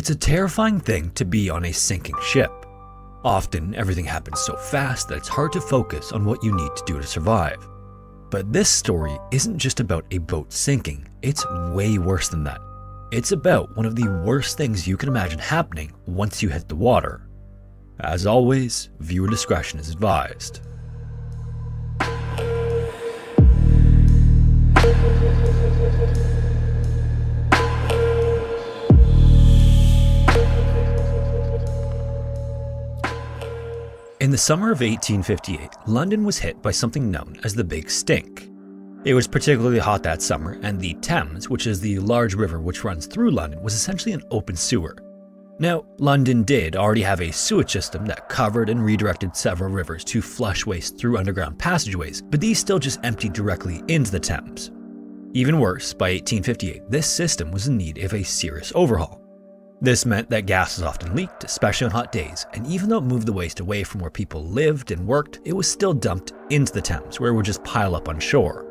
It's a terrifying thing to be on a sinking ship. Often, everything happens so fast that it's hard to focus on what you need to do to survive. But this story isn't just about a boat sinking, it's way worse than that. It's about one of the worst things you can imagine happening once you hit the water. As always, viewer discretion is advised. In the summer of 1858, London was hit by something known as the Big Stink. It was particularly hot that summer, and the Thames, which is the large river which runs through London, was essentially an open sewer. Now, London did already have a sewage system that covered and redirected several rivers to flush waste through underground passageways, but these still just emptied directly into the Thames. Even worse, by 1858, this system was in need of a serious overhaul. This meant that gases often leaked, especially on hot days, and even though it moved the waste away from where people lived and worked, it was still dumped into the Thames, where it would just pile up on shore.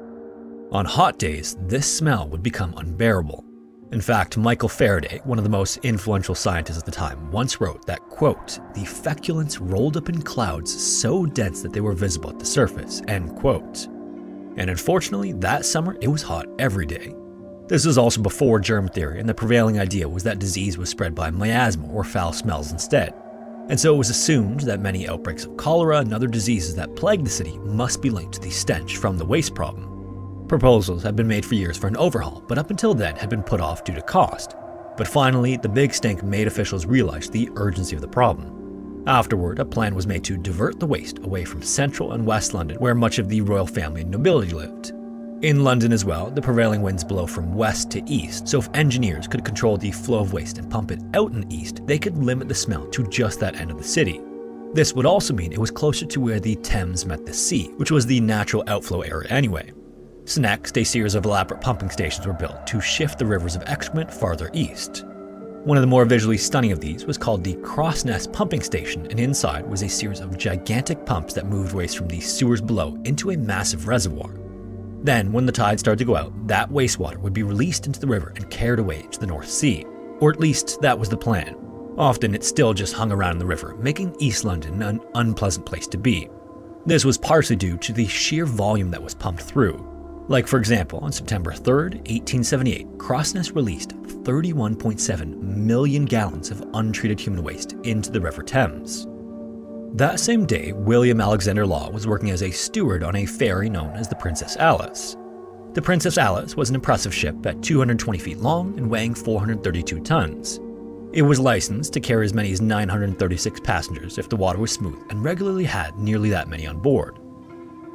On hot days, this smell would become unbearable. In fact, Michael Faraday, one of the most influential scientists at the time, once wrote that, quote, the feculence rolled up in clouds so dense that they were visible at the surface, end quote. And unfortunately, that summer it was hot every day. This was also before germ theory, and the prevailing idea was that disease was spread by miasma or foul smells instead. And so it was assumed that many outbreaks of cholera and other diseases that plagued the city must be linked to the stench from the waste problem. Proposals had been made for years for an overhaul, but up until then had been put off due to cost. But finally, the big stink made officials realize the urgency of the problem. Afterward, a plan was made to divert the waste away from central and west London, where much of the royal family and nobility lived, in London as well, the prevailing winds blow from west to east, so if engineers could control the flow of waste and pump it out in the east, they could limit the smell to just that end of the city. This would also mean it was closer to where the Thames met the sea, which was the natural outflow area anyway. So next, a series of elaborate pumping stations were built to shift the rivers of excrement farther east. One of the more visually stunning of these was called the Crossness Pumping Station, and inside was a series of gigantic pumps that moved waste from the sewers below into a massive reservoir. Then, when the tide started to go out, that wastewater would be released into the river and carried away to the North Sea. Or at least that was the plan. Often it still just hung around in the river, making East London an unpleasant place to be. This was partially due to the sheer volume that was pumped through. Like, for example, on September 3, 1878, Crossness released 31.7 million gallons of untreated human waste into the River Thames. That same day, William Alexander Law was working as a steward on a ferry known as the Princess Alice. The Princess Alice was an impressive ship at 220 feet long and weighing 432 tons. It was licensed to carry as many as 936 passengers if the water was smooth and regularly had nearly that many on board.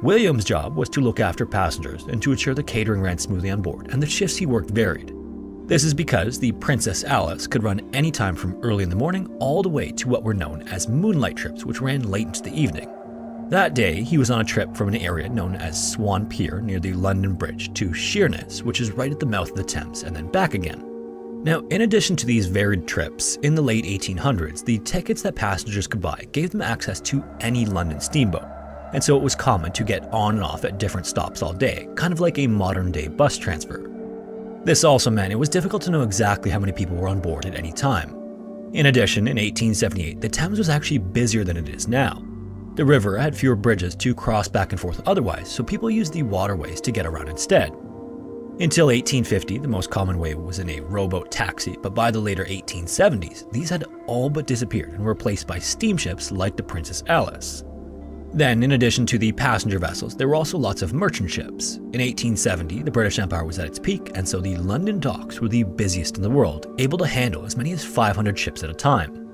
William's job was to look after passengers and to ensure the catering ran smoothly on board, and the shifts he worked varied. This is because the Princess Alice could run anytime from early in the morning all the way to what were known as moonlight trips, which ran late into the evening. That day, he was on a trip from an area known as Swan Pier near the London Bridge to Sheerness, which is right at the mouth of the Thames, and then back again. Now, in addition to these varied trips, in the late 1800s, the tickets that passengers could buy gave them access to any London steamboat, and so it was common to get on and off at different stops all day, kind of like a modern day bus transfer. This also meant it was difficult to know exactly how many people were on board at any time. In addition, in 1878, the Thames was actually busier than it is now. The river had fewer bridges to cross back and forth otherwise, so people used the waterways to get around instead. Until 1850, the most common way was in a rowboat taxi, but by the later 1870s, these had all but disappeared and were replaced by steamships like the Princess Alice. Then, in addition to the passenger vessels, there were also lots of merchant ships. In 1870, the British Empire was at its peak, and so the London docks were the busiest in the world, able to handle as many as 500 ships at a time.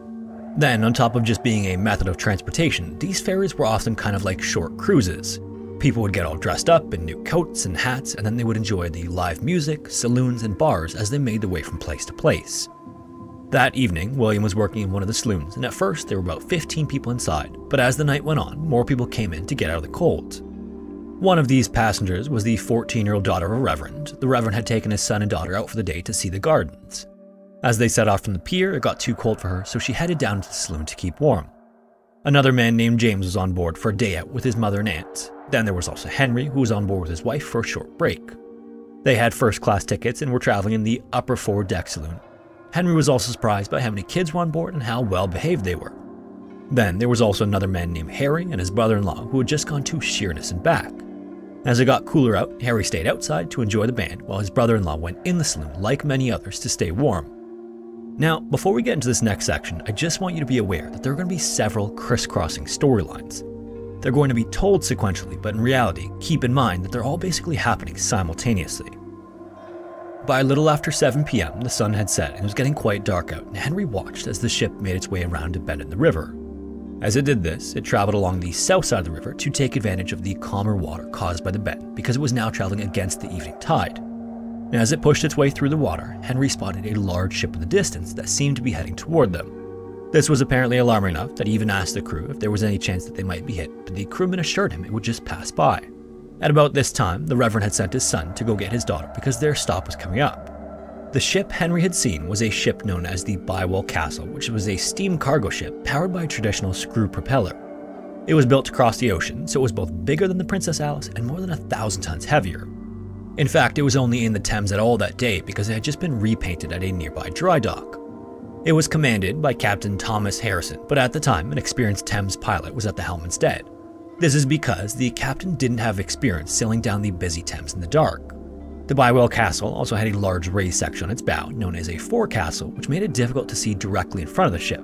Then, on top of just being a method of transportation, these ferries were often kind of like short cruises. People would get all dressed up in new coats and hats, and then they would enjoy the live music, saloons, and bars as they made their way from place to place. That evening, William was working in one of the saloons, and at first there were about 15 people inside, but as the night went on, more people came in to get out of the cold. One of these passengers was the 14 year old daughter of a reverend. The reverend had taken his son and daughter out for the day to see the gardens. As they set off from the pier, it got too cold for her, so she headed down to the saloon to keep warm. Another man named James was on board for a day out with his mother and aunt. Then there was also Henry, who was on board with his wife for a short break. They had first class tickets and were traveling in the upper forward deck saloon, Henry was also surprised by how many kids were on board and how well behaved they were. Then there was also another man named Harry and his brother in law who had just gone to Sheerness and back. As it got cooler out, Harry stayed outside to enjoy the band while his brother in law went in the saloon, like many others, to stay warm. Now, before we get into this next section, I just want you to be aware that there are going to be several crisscrossing storylines. They're going to be told sequentially, but in reality, keep in mind that they're all basically happening simultaneously. By a little after 7 pm, the sun had set and it was getting quite dark out, and Henry watched as the ship made its way around a bend in the river. As it did this, it traveled along the south side of the river to take advantage of the calmer water caused by the bend because it was now traveling against the evening tide. And as it pushed its way through the water, Henry spotted a large ship in the distance that seemed to be heading toward them. This was apparently alarming enough that he even asked the crew if there was any chance that they might be hit, but the crewman assured him it would just pass by. At about this time, the Reverend had sent his son to go get his daughter because their stop was coming up. The ship Henry had seen was a ship known as the Bywell Castle, which was a steam cargo ship powered by a traditional screw propeller. It was built to cross the ocean, so it was both bigger than the Princess Alice and more than a thousand tons heavier. In fact, it was only in the Thames at all that day because it had just been repainted at a nearby dry dock. It was commanded by Captain Thomas Harrison, but at the time, an experienced Thames pilot was at the helm instead. This is because the captain didn't have experience sailing down the busy Thames in the dark. The Bywell Castle also had a large raised section on its bow, known as a forecastle, which made it difficult to see directly in front of the ship.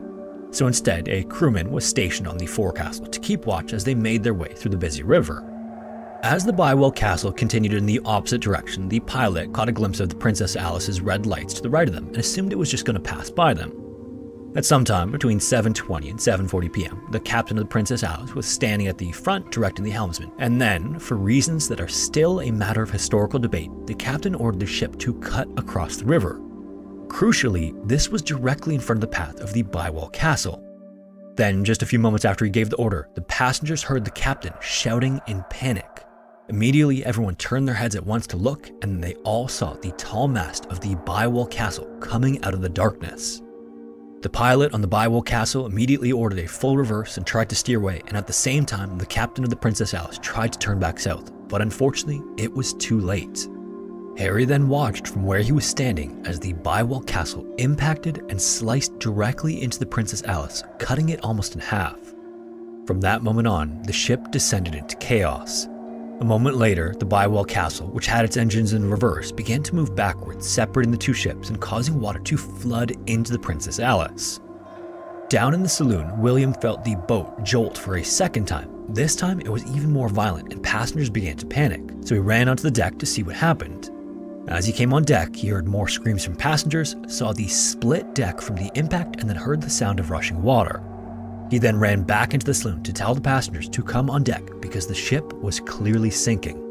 So instead, a crewman was stationed on the forecastle to keep watch as they made their way through the busy river. As the Bywell Castle continued in the opposite direction, the pilot caught a glimpse of the Princess Alice's red lights to the right of them and assumed it was just going to pass by them. At some time between 7.20 and 7.40 pm, the captain of the Princess Alice was standing at the front directing the helmsman, and then, for reasons that are still a matter of historical debate, the captain ordered the ship to cut across the river. Crucially, this was directly in front of the path of the Bywell Castle. Then, just a few moments after he gave the order, the passengers heard the captain shouting in panic. Immediately, everyone turned their heads at once to look, and they all saw the tall mast of the Bywell Castle coming out of the darkness. The pilot on the Bywell Castle immediately ordered a full reverse and tried to steer away, and at the same time, the captain of the Princess Alice tried to turn back south, but unfortunately, it was too late. Harry then watched from where he was standing as the Bywell Castle impacted and sliced directly into the Princess Alice, cutting it almost in half. From that moment on, the ship descended into chaos. A moment later, the Bywell Castle, which had its engines in reverse, began to move backwards, separating the two ships and causing water to flood into the Princess Alice. Down in the saloon, William felt the boat jolt for a second time. This time, it was even more violent, and passengers began to panic, so he ran onto the deck to see what happened. As he came on deck, he heard more screams from passengers, saw the split deck from the impact, and then heard the sound of rushing water. He then ran back into the saloon to tell the passengers to come on deck because the ship was clearly sinking.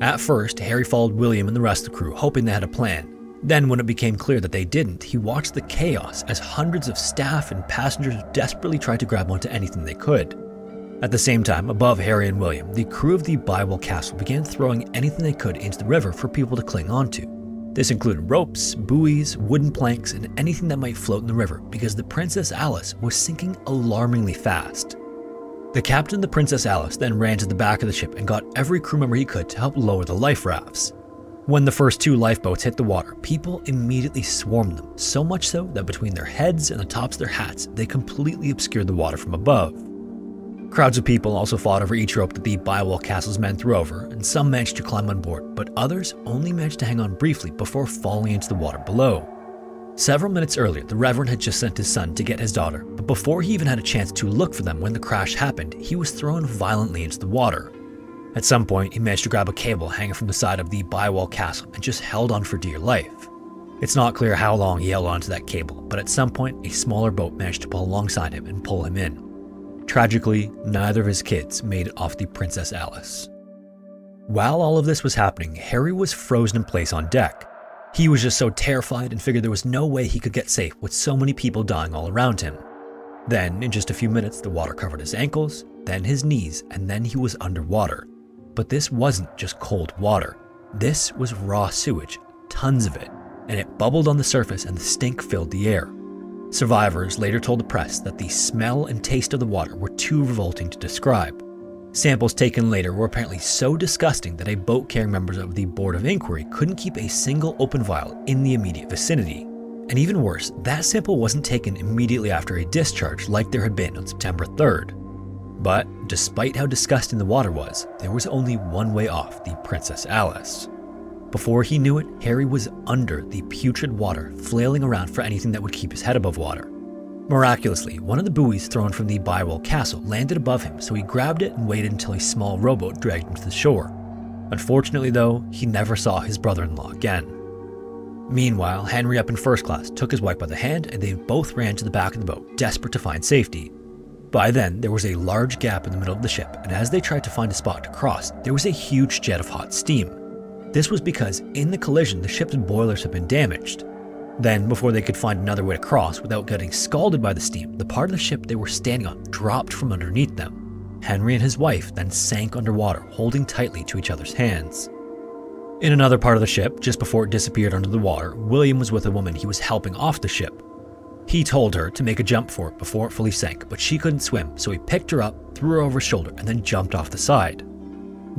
At first, Harry followed William and the rest of the crew, hoping they had a plan. Then, when it became clear that they didn't, he watched the chaos as hundreds of staff and passengers desperately tried to grab onto anything they could. At the same time, above Harry and William, the crew of the Bywell Castle began throwing anything they could into the river for people to cling onto. This included ropes, buoys, wooden planks, and anything that might float in the river because the Princess Alice was sinking alarmingly fast. The captain of the Princess Alice then ran to the back of the ship and got every crew member he could to help lower the life rafts. When the first two lifeboats hit the water, people immediately swarmed them, so much so that between their heads and the tops of their hats, they completely obscured the water from above. Crowds of people also fought over each rope that the Bywell Castle's men threw over, and some managed to climb on board, but others only managed to hang on briefly before falling into the water below. Several minutes earlier, the Reverend had just sent his son to get his daughter, but before he even had a chance to look for them when the crash happened, he was thrown violently into the water. At some point, he managed to grab a cable hanging from the side of the Bywell Castle and just held on for dear life. It's not clear how long he held onto that cable, but at some point, a smaller boat managed to pull alongside him and pull him in. Tragically, neither of his kids made it off the Princess Alice. While all of this was happening, Harry was frozen in place on deck. He was just so terrified and figured there was no way he could get safe with so many people dying all around him. Then, in just a few minutes, the water covered his ankles, then his knees, and then he was underwater. But this wasn't just cold water. This was raw sewage, tons of it, and it bubbled on the surface and the stink filled the air. Survivors later told the press that the smell and taste of the water were too revolting to describe. Samples taken later were apparently so disgusting that a boat carrying members of the Board of Inquiry couldn't keep a single open vial in the immediate vicinity. And even worse, that sample wasn't taken immediately after a discharge like there had been on September 3rd. But despite how disgusting the water was, there was only one way off the Princess Alice. Before he knew it, Harry was under the putrid water, flailing around for anything that would keep his head above water. Miraculously, one of the buoys thrown from the Bywell Castle landed above him, so he grabbed it and waited until a small rowboat dragged him to the shore. Unfortunately, though, he never saw his brother in law again. Meanwhile, Henry up in first class took his wife by the hand and they both ran to the back of the boat, desperate to find safety. By then, there was a large gap in the middle of the ship, and as they tried to find a spot to cross, there was a huge jet of hot steam. This was because in the collision, the ship's boilers had been damaged. Then, before they could find another way to cross without getting scalded by the steam, the part of the ship they were standing on dropped from underneath them. Henry and his wife then sank underwater, holding tightly to each other's hands. In another part of the ship, just before it disappeared under the water, William was with a woman he was helping off the ship. He told her to make a jump for it before it fully sank, but she couldn't swim, so he picked her up, threw her over his shoulder, and then jumped off the side.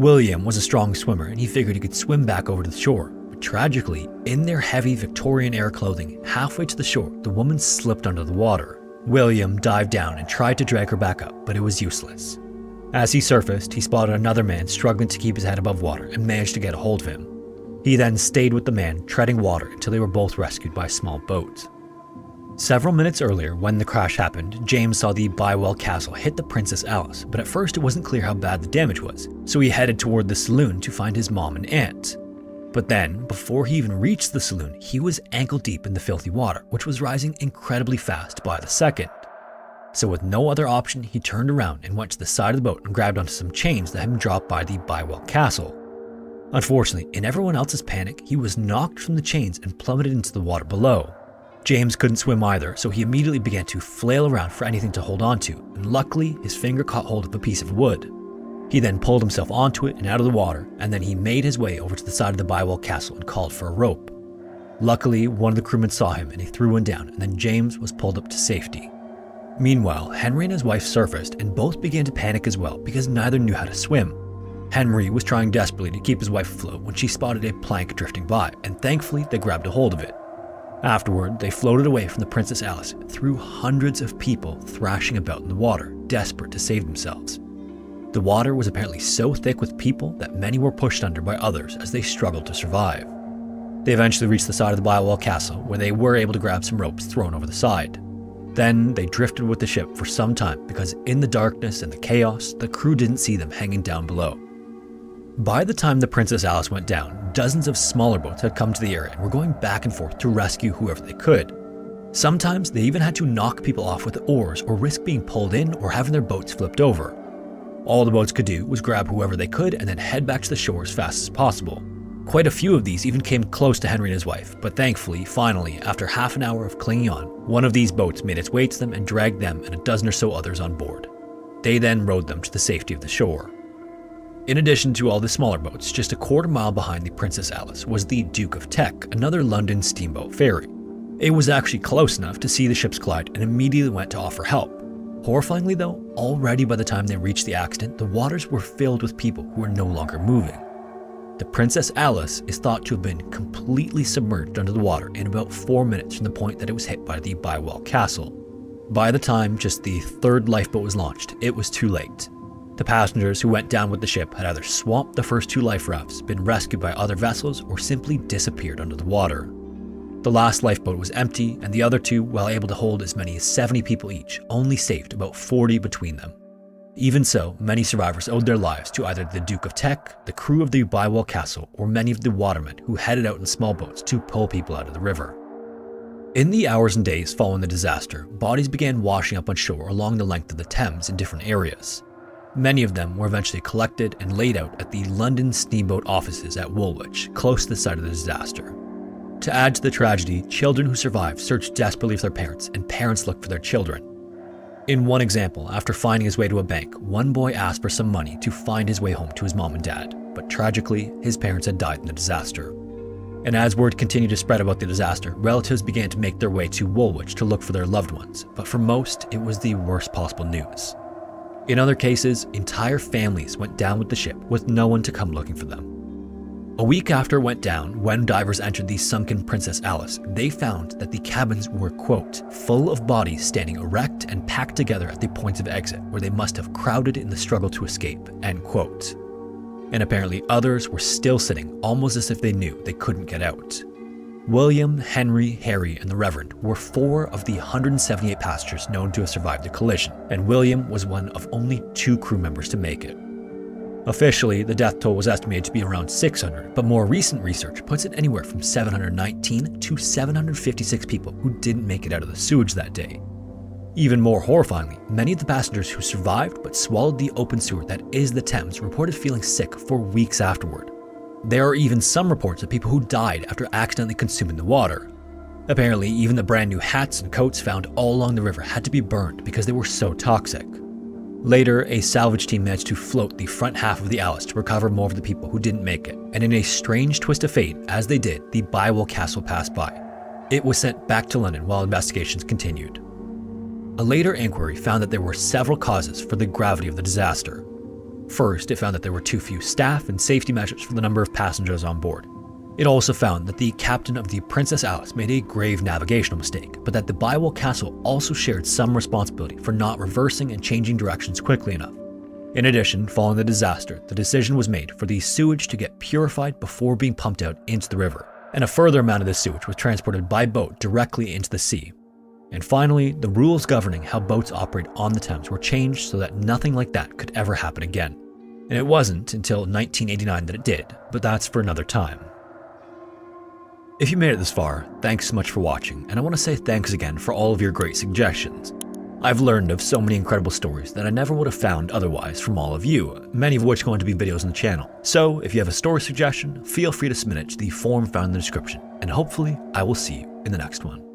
William was a strong swimmer and he figured he could swim back over to the shore. But tragically, in their heavy Victorian era clothing, halfway to the shore, the woman slipped under the water. William dived down and tried to drag her back up, but it was useless. As he surfaced, he spotted another man struggling to keep his head above water and managed to get a hold of him. He then stayed with the man, treading water until they were both rescued by a small boat. Several minutes earlier, when the crash happened, James saw the Bywell Castle hit the Princess Alice, but at first it wasn't clear how bad the damage was, so he headed toward the saloon to find his mom and aunt. But then, before he even reached the saloon, he was ankle deep in the filthy water, which was rising incredibly fast by the second. So with no other option, he turned around and went to the side of the boat and grabbed onto some chains that had been dropped by the Bywell Castle. Unfortunately, in everyone else's panic, he was knocked from the chains and plummeted into the water below. James couldn't swim either, so he immediately began to flail around for anything to hold onto, and luckily his finger caught hold of a piece of wood. He then pulled himself onto it and out of the water, and then he made his way over to the side of the Bywell Castle and called for a rope. Luckily, one of the crewmen saw him and he threw one down, and then James was pulled up to safety. Meanwhile, Henry and his wife surfaced and both began to panic as well because neither knew how to swim. Henry was trying desperately to keep his wife afloat when she spotted a plank drifting by, and thankfully they grabbed a hold of it. Afterward, they floated away from the Princess Alice through hundreds of people thrashing about in the water, desperate to save themselves. The water was apparently so thick with people that many were pushed under by others as they struggled to survive. They eventually reached the side of the Bywell Castle, where they were able to grab some ropes thrown over the side. Then they drifted with the ship for some time because in the darkness and the chaos, the crew didn't see them hanging down below. By the time the Princess Alice went down, dozens of smaller boats had come to the area and were going back and forth to rescue whoever they could. Sometimes they even had to knock people off with oars or risk being pulled in or having their boats flipped over. All the boats could do was grab whoever they could and then head back to the shore as fast as possible. Quite a few of these even came close to Henry and his wife, but thankfully, finally, after half an hour of clinging on, one of these boats made its way to them and dragged them and a dozen or so others on board. They then rowed them to the safety of the shore. In addition to all the smaller boats, just a quarter mile behind the Princess Alice was the Duke of Teck, another London steamboat ferry. It was actually close enough to see the ships collide and immediately went to offer help. Horrifyingly though, already by the time they reached the accident, the waters were filled with people who were no longer moving. The Princess Alice is thought to have been completely submerged under the water in about 4 minutes from the point that it was hit by the Bywell Castle. By the time just the third lifeboat was launched, it was too late. The passengers who went down with the ship had either swamped the first two life rafts, been rescued by other vessels, or simply disappeared under the water. The last lifeboat was empty, and the other two, while able to hold as many as 70 people each, only saved about 40 between them. Even so, many survivors owed their lives to either the Duke of Teck, the crew of the Bywell Castle, or many of the watermen who headed out in small boats to pull people out of the river. In the hours and days following the disaster, bodies began washing up on shore along the length of the Thames in different areas. Many of them were eventually collected and laid out at the London Steamboat offices at Woolwich, close to the site of the disaster. To add to the tragedy, children who survived searched desperately for their parents, and parents looked for their children. In one example, after finding his way to a bank, one boy asked for some money to find his way home to his mom and dad, but tragically, his parents had died in the disaster. And as word continued to spread about the disaster, relatives began to make their way to Woolwich to look for their loved ones, but for most, it was the worst possible news. In other cases, entire families went down with the ship with no one to come looking for them. A week after it went down, when divers entered the sunken Princess Alice, they found that the cabins were, quote, full of bodies standing erect and packed together at the points of exit, where they must have crowded in the struggle to escape, end quote. And apparently others were still sitting, almost as if they knew they couldn't get out. William, Henry, Harry, and the Reverend were four of the 178 passengers known to have survived the collision, and William was one of only two crew members to make it. Officially, the death toll was estimated to be around 600, but more recent research puts it anywhere from 719 to 756 people who didn't make it out of the sewage that day. Even more horrifyingly, many of the passengers who survived but swallowed the open sewer that is the Thames reported feeling sick for weeks afterward. There are even some reports of people who died after accidentally consuming the water. Apparently, even the brand new hats and coats found all along the river had to be burned because they were so toxic. Later, a salvage team managed to float the front half of the Alice to recover more of the people who didn't make it, and in a strange twist of fate, as they did, the Bywell Castle passed by. It was sent back to London while investigations continued. A later inquiry found that there were several causes for the gravity of the disaster. First, it found that there were too few staff and safety measures for the number of passengers on board. It also found that the captain of the Princess Alice made a grave navigational mistake, but that the Bywell Castle also shared some responsibility for not reversing and changing directions quickly enough. In addition, following the disaster, the decision was made for the sewage to get purified before being pumped out into the river, and a further amount of the sewage was transported by boat directly into the sea. And finally, the rules governing how boats operate on the Thames were changed so that nothing like that could ever happen again. And it wasn't until 1989 that it did, but that's for another time. If you made it this far, thanks so much for watching, and I want to say thanks again for all of your great suggestions. I've learned of so many incredible stories that I never would have found otherwise from all of you, many of which go on to be videos on the channel. So if you have a story suggestion, feel free to submit it to the form found in the description, and hopefully I will see you in the next one.